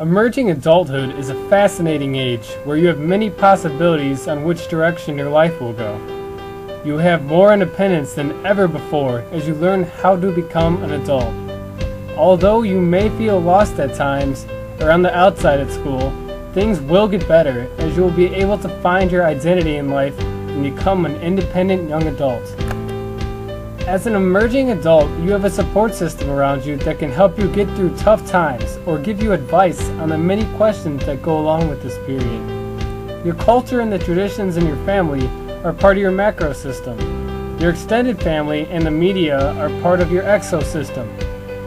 Emerging adulthood is a fascinating age where you have many possibilities on which direction your life will go. You have more independence than ever before as you learn how to become an adult. Although you may feel lost at times or on the outside at school, things will get better as you will be able to find your identity in life and become an independent young adult. As an emerging adult, you have a support system around you that can help you get through tough times or give you advice on the many questions that go along with this period. Your culture and the traditions in your family are part of your macro system. Your extended family and the media are part of your exosystem.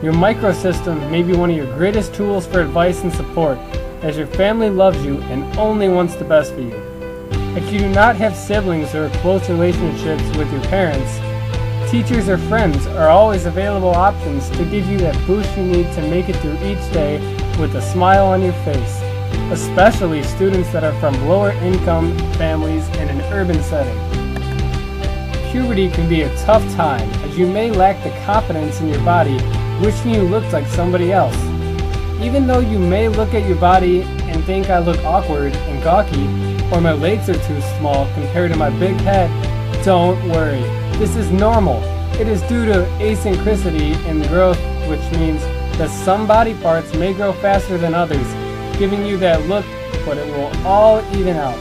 Your microsystem may be one of your greatest tools for advice and support, as your family loves you and only wants the best for you. If you do not have siblings or close relationships with your parents, Teachers or friends are always available options to give you that boost you need to make it through each day with a smile on your face, especially students that are from lower income families in an urban setting. Puberty can be a tough time as you may lack the confidence in your body wishing you looked like somebody else. Even though you may look at your body and think I look awkward and gawky, or my legs are too small compared to my big head, don't worry. This is normal. It is due to asynchronicity in growth, which means that some body parts may grow faster than others, giving you that look, but it will all even out.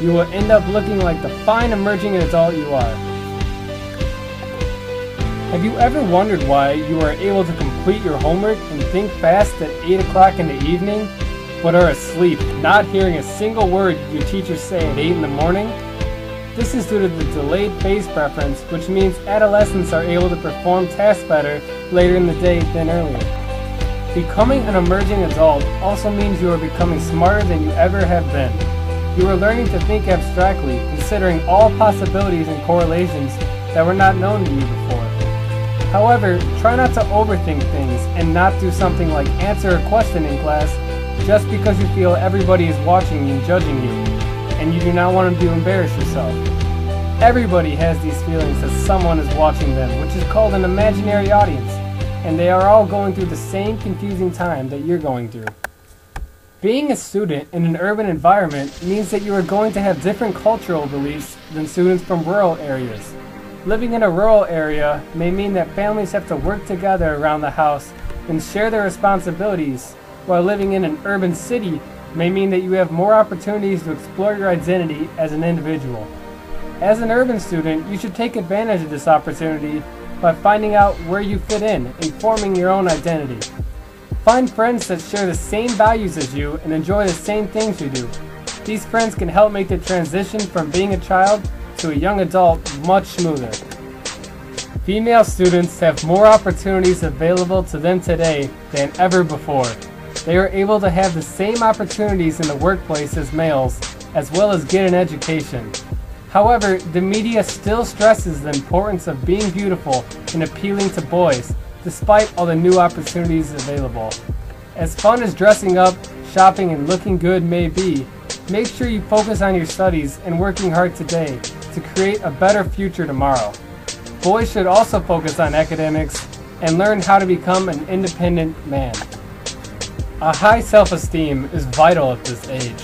You will end up looking like the fine emerging adult you are. Have you ever wondered why you are able to complete your homework and think fast at 8 o'clock in the evening, but are asleep, not hearing a single word your teachers say at 8 in the morning? This is due to the delayed phase preference, which means adolescents are able to perform tasks better later in the day than earlier. Becoming an emerging adult also means you are becoming smarter than you ever have been. You are learning to think abstractly, considering all possibilities and correlations that were not known to you before. However, try not to overthink things and not do something like answer a question in class just because you feel everybody is watching and judging you and you do not want to embarrass yourself. Everybody has these feelings that someone is watching them, which is called an imaginary audience, and they are all going through the same confusing time that you're going through. Being a student in an urban environment means that you are going to have different cultural beliefs than students from rural areas. Living in a rural area may mean that families have to work together around the house and share their responsibilities, while living in an urban city may mean that you have more opportunities to explore your identity as an individual. As an urban student, you should take advantage of this opportunity by finding out where you fit in and forming your own identity. Find friends that share the same values as you and enjoy the same things you do. These friends can help make the transition from being a child to a young adult much smoother. Female students have more opportunities available to them today than ever before. They are able to have the same opportunities in the workplace as males, as well as get an education. However, the media still stresses the importance of being beautiful and appealing to boys, despite all the new opportunities available. As fun as dressing up, shopping, and looking good may be, make sure you focus on your studies and working hard today to create a better future tomorrow. Boys should also focus on academics and learn how to become an independent man. A high self-esteem is vital at this age.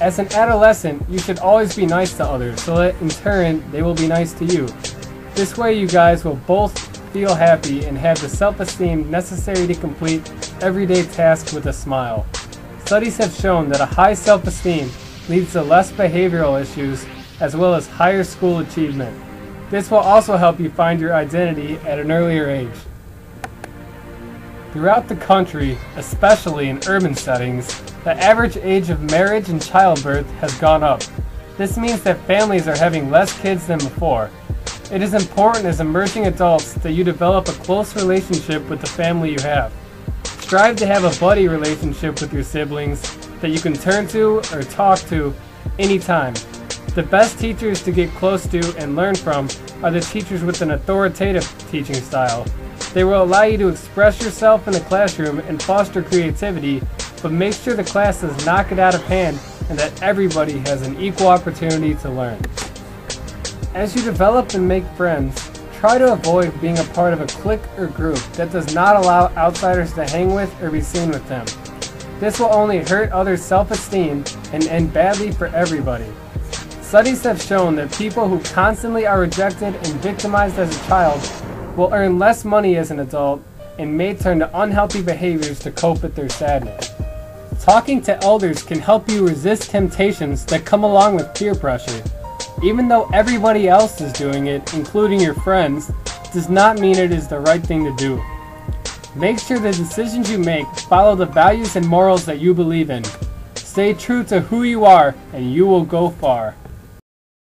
As an adolescent, you should always be nice to others so that in turn they will be nice to you. This way you guys will both feel happy and have the self-esteem necessary to complete everyday tasks with a smile. Studies have shown that a high self-esteem leads to less behavioral issues as well as higher school achievement. This will also help you find your identity at an earlier age. Throughout the country, especially in urban settings, the average age of marriage and childbirth has gone up. This means that families are having less kids than before. It is important as emerging adults that you develop a close relationship with the family you have. Strive to have a buddy relationship with your siblings that you can turn to or talk to anytime. The best teachers to get close to and learn from are the teachers with an authoritative teaching style. They will allow you to express yourself in the classroom and foster creativity, but make sure the class does not get out of hand and that everybody has an equal opportunity to learn. As you develop and make friends, try to avoid being a part of a clique or group that does not allow outsiders to hang with or be seen with them. This will only hurt others' self-esteem and end badly for everybody. Studies have shown that people who constantly are rejected and victimized as a child will earn less money as an adult and may turn to unhealthy behaviors to cope with their sadness. Talking to elders can help you resist temptations that come along with peer pressure. Even though everybody else is doing it, including your friends, does not mean it is the right thing to do. Make sure the decisions you make follow the values and morals that you believe in. Stay true to who you are, and you will go far.